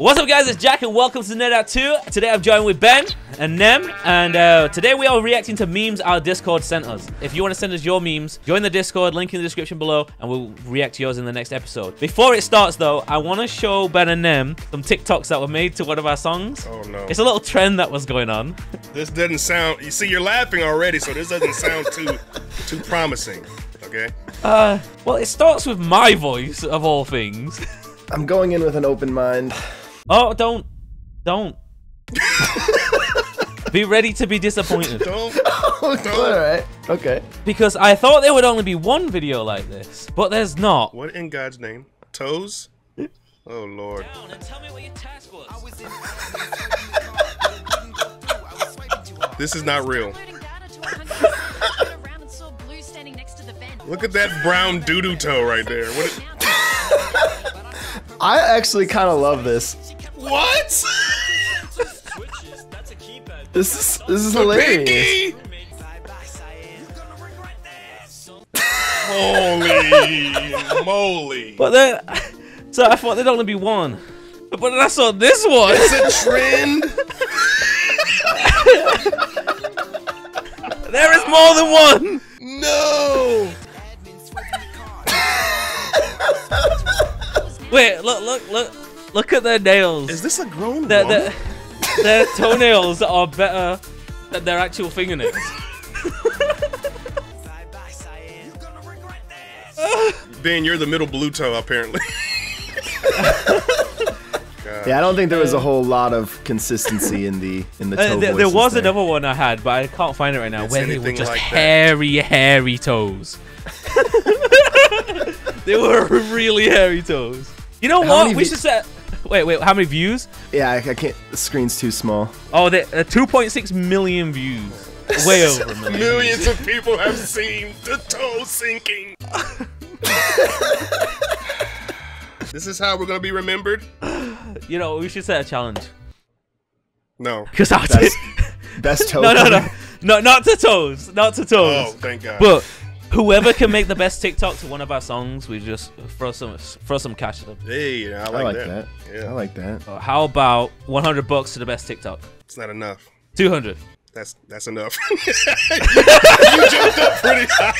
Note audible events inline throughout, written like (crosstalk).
What's up, guys? It's Jack, and welcome to the NerdOut 2. Today I'm joined with Ben and Nem, and uh, today we are reacting to memes our Discord sent us. If you want to send us your memes, join the Discord, link in the description below, and we'll react to yours in the next episode. Before it starts, though, I want to show Ben and Nem some TikToks that were made to one of our songs. Oh no. It's a little trend that was going on. This doesn't sound you see you're laughing already, so this doesn't sound too too promising. Okay? Uh, well, it starts with my voice, of all things. I'm going in with an open mind. Oh, don't, don't. (laughs) be ready to be disappointed. Don't (laughs) oh, All right. Okay. Because I thought there would only be one video like this, but there's not. what in God's name? Toes? Oh lord. This is not real. Look at that brown doo-doo toe right there. What (laughs) I actually kind of love this. What? (laughs) This is this is hilarious. Pinky! Holy (laughs) moly. But then, so I thought there'd only be one. But then I saw this one. It's a trend. (laughs) There is more than one. No. Wait, look, look, look, look at their nails. Is this a grown Their, woman? their, (laughs) their toenails are better than their actual fingernails. (laughs) Ben, you're the middle blue toe, apparently. (laughs) Yeah, I don't think there was a whole lot of consistency in the in the toe Uh, there, there was there. another one I had, but I can't find it right now. It's where they were anything just like that. hairy, hairy toes. they were really hairy toes. You know How what? We vi- should set. Wait, wait. How many views? Yeah, I, I can't. The screen's too small. Oh, they, uh, 2.6 million views. Way (laughs) over million. Millions of people have seen the toe sinking. (laughs) this is how we're gonna be remembered? You know, we should set a challenge. No. Because I'll That's- take. Best (laughs) toe. No, no, no, no, not to toes, not to toes. Oh, toes. thank God. But whoever can make the best TikTok to one of our songs, we just throw some throw some cash at them. hey, I like, I like that. that. Yeah, I like that. Uh, How about 100 bucks to the best TikTok? it's not enough. 200. That's that's enough. (laughs) you jumped up pretty high.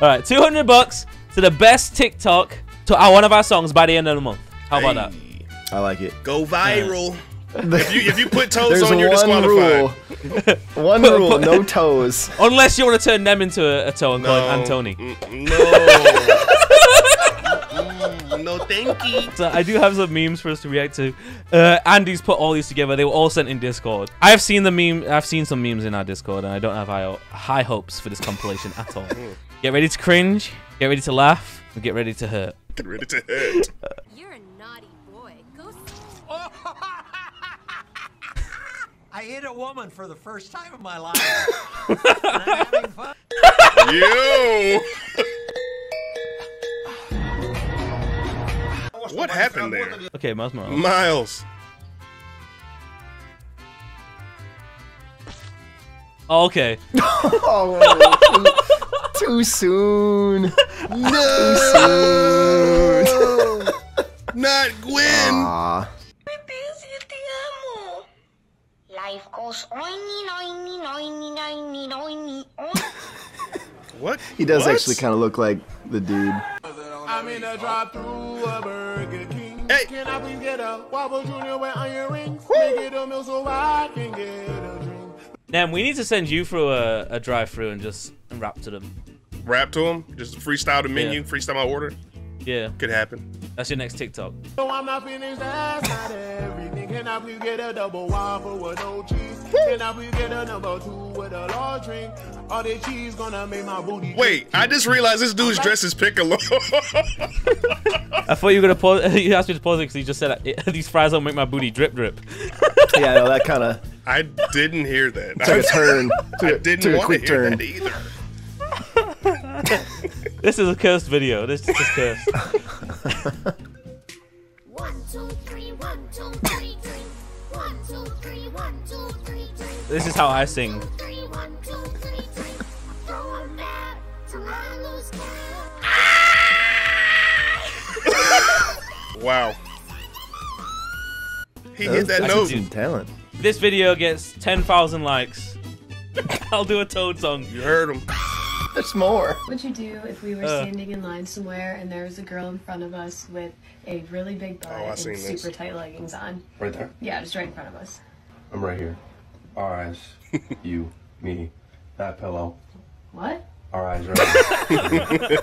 (laughs) All right, 200 bucks to the best TikTok to our, one of our songs by the end of the month. How about that? I like it. Go viral. (laughs) if you if you put toes There's on, you're one rule. disqualified. (laughs) one Put- rule: put- no toes. (laughs) Unless you want to turn them into a, a toe and call No, it Antoni. mm, no. Mm, no, thank you. So I do have some memes for us to react to. Uh, Andy's put all these together. They were all sent in Discord. I have seen the meme. I've seen some memes in our Discord, and I don't have high, high hopes for this compilation at all. Get ready to cringe. Get ready to laugh. And get ready to hurt. Get ready to hurt. You're a naughty boy. Go I hit a woman for the first time in my life. (laughs) and I'm having fun. You. what happened there? Okay, Miles Morales. Miles. Oh, okay. (laughs) Oh, too, too soon. (laughs) No. Not Gwen. Aw. Life goes oiny, oiny, oiny, oiny, oiny, oiny. What? He does What? actually kind of look like the dude. I'm in a drive through a Burger King. Hey. Can I please get a Whopper Junior with onion rings? Make it a meal so I can get a drink. Nem, we need to send you through a, a drive-through and just rap to them. Rap to them? Just freestyle the menu. Yeah. Freestyle my order. Yeah, Could happen. that's your next TikTok. No, I'm not finished, that's not everything. Can I please get a double Whopper with no cheese? Can I please get a number two with a large drink? All the cheese gonna make my booty. Wait, I just realized this dude's dressed as Piccolo. (laughs) I thought you were gonna pause. (laughs) You asked me to pause it because you just said (laughs) these fries don't make my booty drip drip. Yeah, no, that kind of I didn't hear that. took a turn. I Took, a- didn't took a want quick to hear turn. that either. This is a cursed video. This is just cursed. This is how I sing. Three, one, two, three, drink. Throw 'em back till I lose count. Wow. He That's, hit that that's note. some talent. This video gets 10,000 likes. (laughs) I'll do a Toad song. You heard him. There's more. What'd you do if we were Uh. standing in line somewhere and there was a girl in front of us with a really big butt Oh, and seen this. super tight leggings on? Right there. Yeah, just right in front of us. I'm right here. Our eyes, you, me, that pillow. What? Our eyes right here.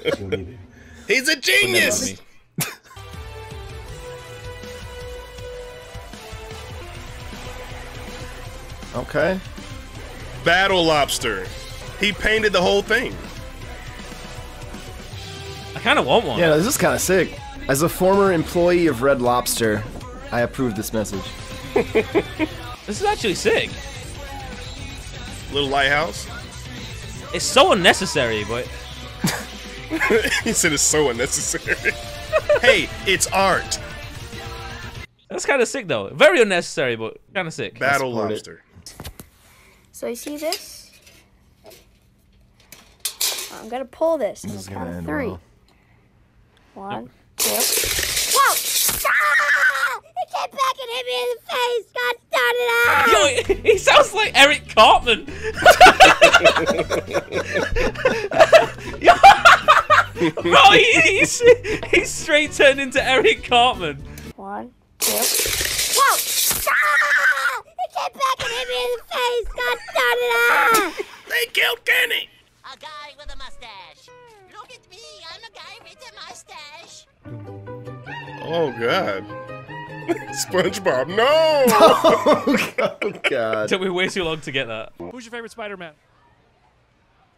It's you and me, baby. He's a genius. Okay. Battle Lobster. He painted the whole thing. I kind of want one. Yeah, this is kind of sick. As a former employee of Red Lobster, I approve this message. (laughs) This is actually sick. Little lighthouse. It's so unnecessary, but (laughs) he said it's so unnecessary. (laughs) hey, it's art. that's kind of sick though. Very unnecessary, but kind of sick. Battle support it. Lobster. So you see this? I'm gonna pull this. This is gonna end three. well. One, two. Whoa! Ah! It came back and hit me in the face. God darn it! Ah! Yo, (laughs) he sounds like Eric Cartman. (laughs) Yo, Bro, he, he's, he's straight turned into Eric Cartman. One, two. Whoa! Ah! It came back and hit me in the face. God darn it! Ah! They killed Kenny. A guy with a mustache. Look at me, I'm a guy with a mustache. Oh God. SpongeBob, no. (laughs) oh God. (laughs) Took me way too long to get that. Who's your favorite Spider-Man?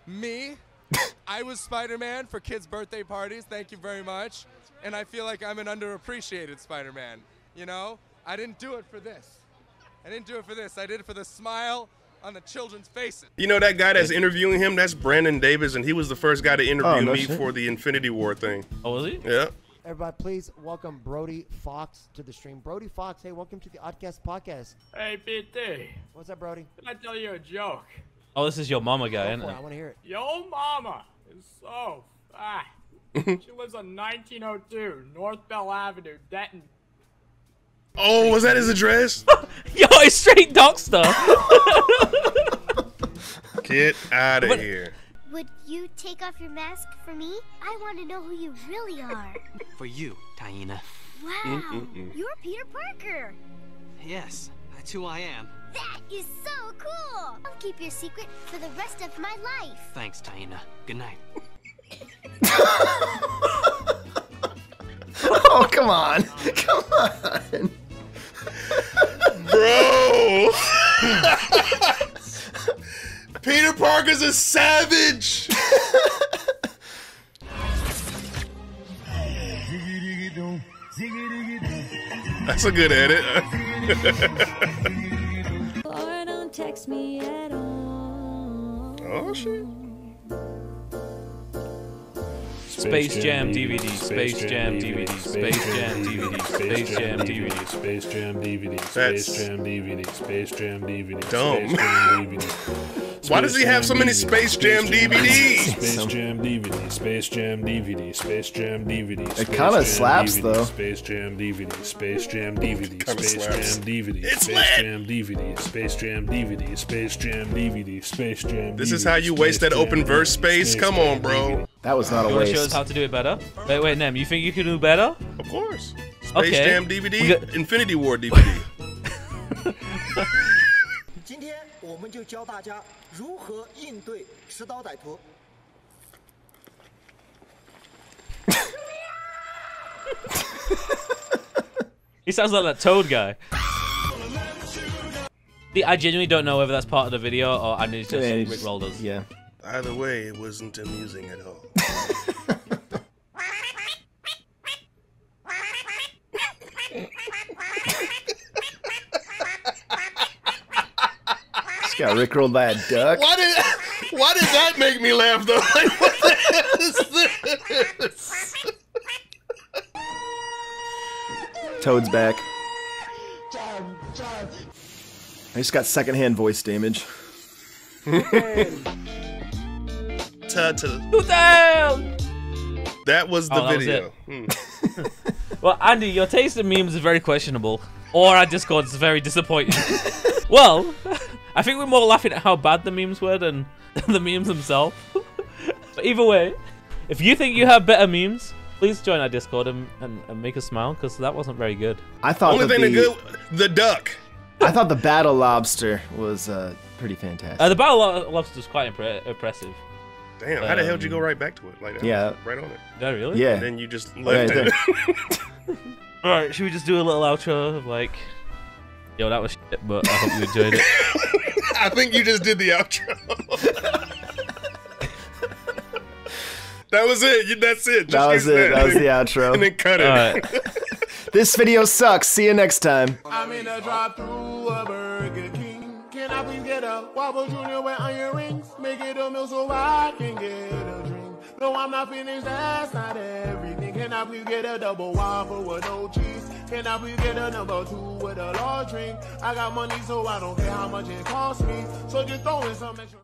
Me? (laughs) I was Spider-Man for kids' birthday parties. Thank you very much. And I feel like I'm an underappreciated Spider-Man. You know, I didn't do it for this. I didn't do it for this. I did it for the smile on the children's faces. You know that guy that's interviewing him? That's Brandon Davis, and he was the first guy to interview Oh, no me shit. for the Infinity War thing. Oh, was he? Yeah. Everybody, please welcome Brody Fox to the stream. Brody Fox, hey, welcome to the Oddcast podcast. Hey, PT. What's up, Brody? Can I tell you a joke? Oh, this is your mama guy, isn't it. it? I want to hear it. Yo mama is so fat. (laughs) she lives on 1902 North Bell Avenue, Denton. Oh, was that his address? (laughs) Yo, it's straight dog stuff. (laughs) Get out of here. Would you take off your mask for me? I want to know who you really are. (laughs) For you, Taina. Wow, you're Peter Parker. Yes, that's who I am. That is so cool. I'll keep your secret for the rest of my life. Thanks, Taina. Good night. (laughs) Oh, come on. Come on. Bro! (laughs) Peter Parker's a savage! That's a good edit. Or don't text me at all. oh, shit. Space Jam DVD, Space Jam DVD, Space Jam DVD, Space Jam DVD. Space Jam DVD, Space Jam DVD, Space Jam DVD. Space Jam DVD. Why does he have so many Space Jam DVDs? Space Jam DVD, Space Jam DVD, Space Jam DVD. It kinda slaps, DVD, though. Space Jam DVD, Space Jam DVD, Kinda Space slaps. Jam DVD, Space. Jam DVD, Space Jam DVD, Space Jam DVD, Space Jam. This is how you waste that open verse space? Space Come on, bro. That was not a You show us how to do it better? Wait, wait, Nem, you think you can do better? Of course. Space Jam DVD, Infinity War DVD. 今天我们就教大家如何应对持刀歹徒。 He (laughs) sounds like that Toad guy. The- I genuinely don't know whether that's part of the video or I need to Yeah, just he's- Rick rolled us. Yeah. Either way, it wasn't amusing at all. (laughs) got rickrolled by a duck. Why did (laughs) Why did that make me laugh though? (laughs) Like, what the hell is this? Toad's back. I just got secondhand voice damage. Ta-ta. That was the Oh, that was video. Hmm. (laughs) well, Andy, your taste in memes is very questionable, or our Discord is very disappointing. well, I think we're more laughing at how bad the memes were than (laughs) the memes themselves. (laughs) but either way, if you think you have better memes, please join our Discord and, and, and make us smile because that wasn't very good. I thought Only thing the, the good, the duck. I thought the battle lobster was uh, pretty fantastic. Uh, the battle lo- lobster was quite impre- impressive. Damn, how the hell did you go Um, right back to it? Like that? Yeah. right on it. Did I really? Yeah. And then you just Right left it. (laughs) All right, should we just do a little outro of like, yo, that was shit, but I hope you enjoyed it. I think you just did the outro. that was it. You- That's it. Just That was it. That was the outro. And then cut it. All right. (laughs) This video sucks. See you next time. I'm in a drive through a Burger King. Can I please get a Whopper Junior with onion rings? Make it a meal so I can get a drink. No, I'm not finished. That's not everything. Can I please get a double Whopper with no cheese? Can I please get a number two with a large drink? I got money, so I don't care how much it costs me. So just throw in some extra.